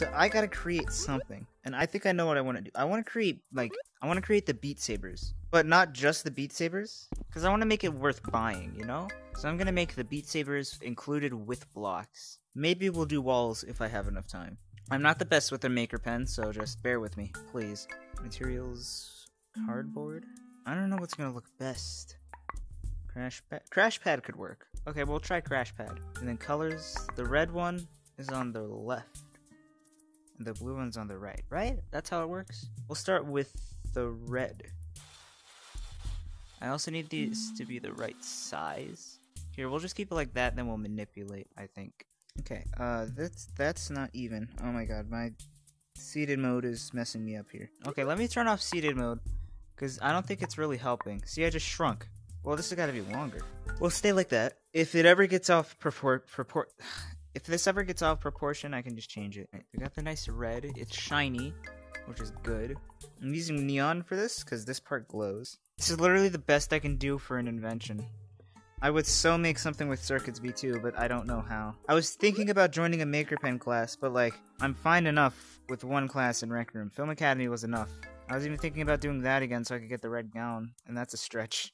So I gotta create something, and I think I know what I want to do. I want to create like I want to create the Beat Sabers, but not just the Beat Sabers, because I want to make it worth buying, you know. So I'm gonna make the Beat Sabers included with blocks. Maybe we'll do walls if I have enough time. I'm not the best with a maker pen, so just bear with me, please. Materials, cardboard. I don't know what's gonna look best. Crash pad. Crash pad could work. Okay, we'll try crash pad. And then colors. The red one is on the left. The blue one's on the right. Right? That's how it works. We'll start with the red. I also need these to be the right size. Here, we'll just keep it like that, then we'll manipulate, I think. Okay, uh, that's, that's not even. Oh my god, my seated mode is messing me up here. Okay, let me turn off seated mode, because I don't think it's really helping. See, I just shrunk. Well, this has got to be longer. We'll stay like that. If it ever gets off propor- propor- if this ever gets out of proportion, I can just change it. We got the nice red. It's shiny, which is good. I'm using neon for this because this part glows. This is literally the best I can do for an invention. I would so make something with Circuits V2, but I don't know how. I was thinking about joining a Maker Pen class, but like, I'm fine enough with one class in Rec Room. Film Academy was enough. I was even thinking about doing that again so I could get the red gown, and that's a stretch.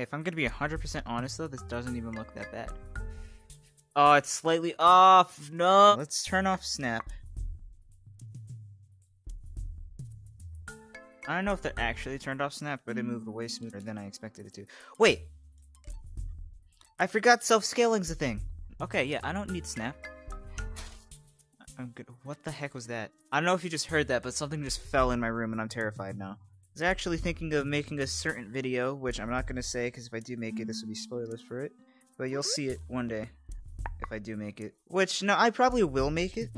Hey, if I'm gonna be 100% honest though, this doesn't even look that bad. Oh, it's slightly off. No. Let's turn off snap. I don't know if that actually turned off snap, but it moved way smoother than I expected it to. Wait. I forgot self-scaling's a thing. Okay, yeah, I don't need snap. I'm good. What the heck was that? I don't know if you just heard that, but something just fell in my room and I'm terrified now. I was actually thinking of making a certain video, which I'm not going to say because if I do make it, this will be spoilers for it. But you'll see it one day if I do make it. Which, no, I probably will make it.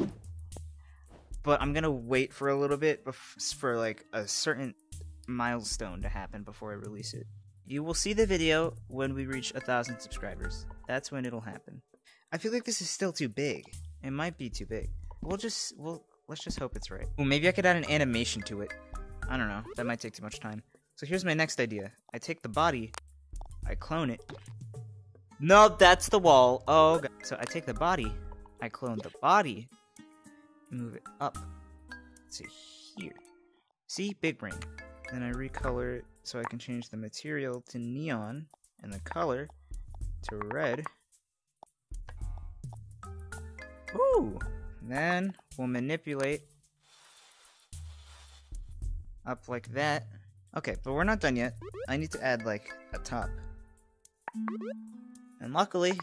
But I'm going to wait for a little bit for like a certain milestone to happen before I release it. You will see the video when we reach a thousand subscribers. That's when it'll happen. I feel like this is still too big. It might be too big. We'll just, we'll, let's just hope it's right. Well, maybe I could add an animation to it. I don't know. That might take too much time. So here's my next idea. I take the body, I clone it. No, that's the wall. Oh, God. So I take the body, I clone the body, move it up to here. See? Big brain. Then I recolor it so I can change the material to neon and the color to red. Ooh! Then we'll manipulate up like that. Okay, but we're not done yet. I need to add, like, a top. And luckily,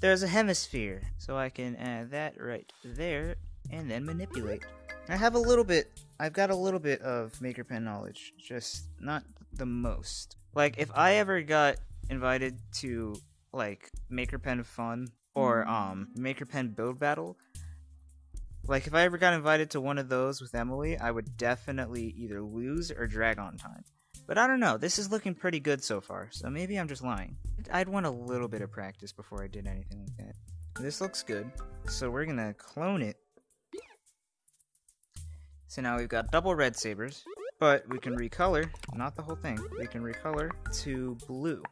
there's a hemisphere, so I can add that right there, and then manipulate. I have a little bit, I've got a little bit of Maker Pen knowledge, just not the most. Like, if I ever got invited to, like, Maker Pen Fun, or, um, Maker Pen Build Battle, like, if I ever got invited to one of those with Emily, I would definitely either lose or drag on time. But I don't know, this is looking pretty good so far, so maybe I'm just lying. I'd want a little bit of practice before I did anything like that. This looks good, so we're gonna clone it. So now we've got double red sabers, but we can recolor, not the whole thing, we can recolor to blue.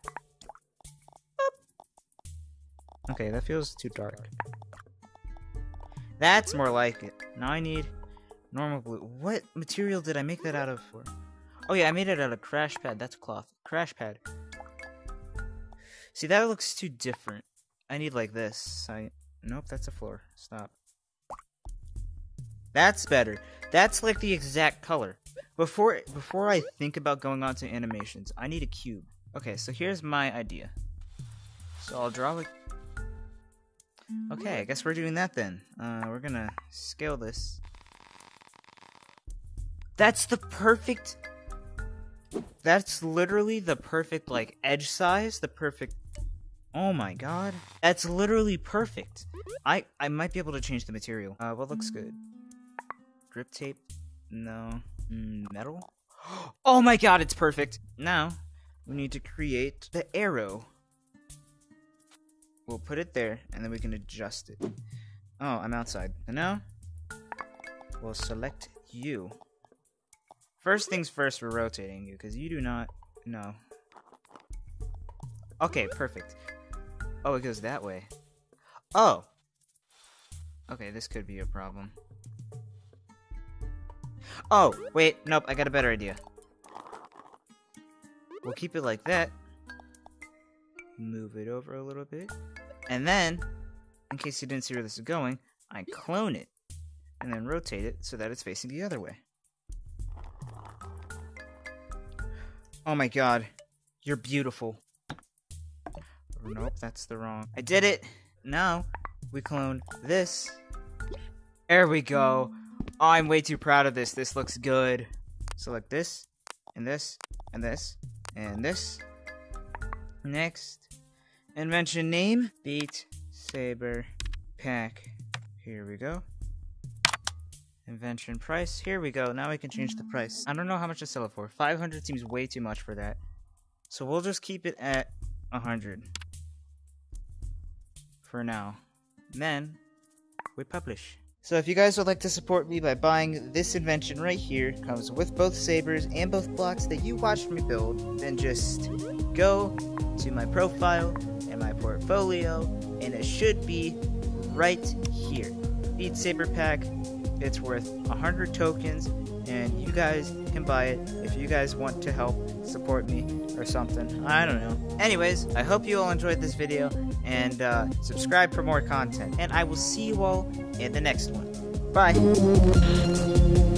Okay, that feels too dark. That's more like it. Now I need normal blue. What material did I make that out of for? Oh yeah, I made it out of crash pad. That's cloth. Crash pad. See, that looks too different. I need like this. I Nope, that's a floor. Stop. That's better. That's like the exact color. Before before I think about going on to animations, I need a cube. Okay, so here's my idea. So I'll draw a Okay, I guess we're doing that then. Uh, we're gonna scale this. That's the perfect... That's literally the perfect, like, edge size. The perfect... Oh my god. That's literally perfect. I, I might be able to change the material. Uh, what looks good? Grip tape? No. Mm, metal? Oh my god, it's perfect! Now, we need to create the arrow. We'll put it there, and then we can adjust it. Oh, I'm outside. And now, we'll select you. First things first, we're rotating you, because you do not know. Okay, perfect. Oh, it goes that way. Oh. Okay, this could be a problem. Oh, wait, nope, I got a better idea. We'll keep it like that. Move it over a little bit. And then, in case you didn't see where this is going, I clone it. And then rotate it so that it's facing the other way. Oh my god. You're beautiful. Nope, that's the wrong. I did it! Now, we clone this. There we go. Oh, I'm way too proud of this. This looks good. Select this, and this, and this, and this. Next. Invention name, Beat Saber Pack. Here we go. Invention price. Here we go. Now we can change the price. I don't know how much to sell it for. 500 seems way too much for that. So we'll just keep it at 100 for now. Then we publish. So if you guys would like to support me by buying this invention right here, comes with both sabers and both blocks that you watched me build, then just go to my profile and my portfolio, and it should be right here. Beat Saber Pack, it's worth 100 tokens, and you guys can buy it if you guys want to help support me or something. I don't know. Anyways, I hope you all enjoyed this video, and uh, subscribe for more content. And I will see you all in the next one. Bye.